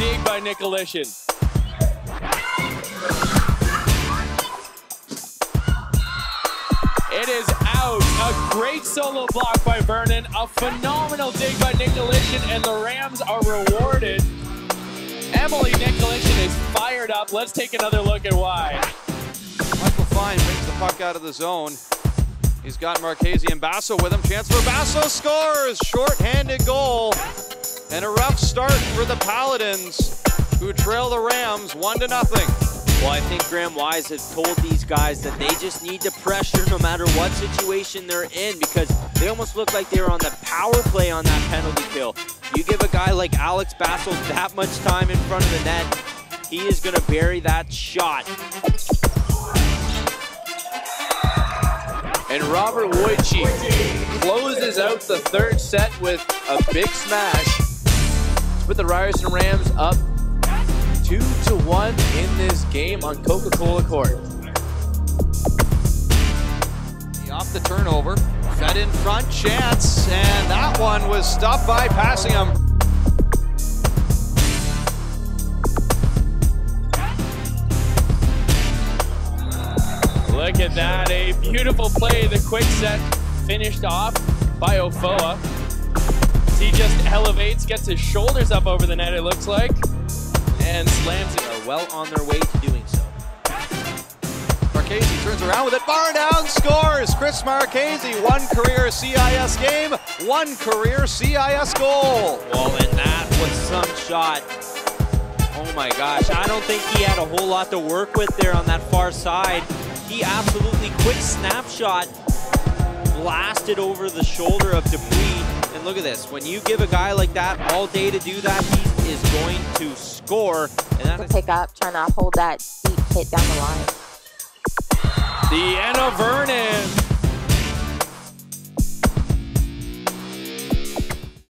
dig by Nikolition. It is out. A great solo block by Vernon. A phenomenal dig by Nikolition, and the Rams are rewarded. Emily Nikolition is fired up. Let's take another look at why. Michael Fine brings the puck out of the zone. He's got Marchese and Basso with him. Chance for Basso scores. Short-handed goal. And a rough start for the Paladins, who trail the Rams one to nothing. Well, I think Graham Wise has told these guys that they just need to pressure no matter what situation they're in because they almost look like they were on the power play on that penalty kill. You give a guy like Alex Basso that much time in front of the net, he is going to bury that shot. And Robert Wojcik closes out the third set with a big smash. To put the Ryerson Rams up two to one in this game on Coca-Cola Court. Off the turnover, fed in front, chance, and that one was stopped by Passingham. Look at that, a beautiful play. The quick set finished off by Ofoa. He just elevates, gets his shoulders up over the net, it looks like, and slams it. Are well on their way to doing so. Marchese turns around with it, bar down, scores! Chris Marchese, one career CIS game, one career CIS goal. Well, and that was some shot. Oh my gosh, I don't think he had a whole lot to work with there on that far side. He absolutely quick snapshot blasted over the shoulder of Dupuis. And look at this, when you give a guy like that all day to do that, he is going to score. And that is pick up, trying to hold that deep hit down the line. Deanna Vernon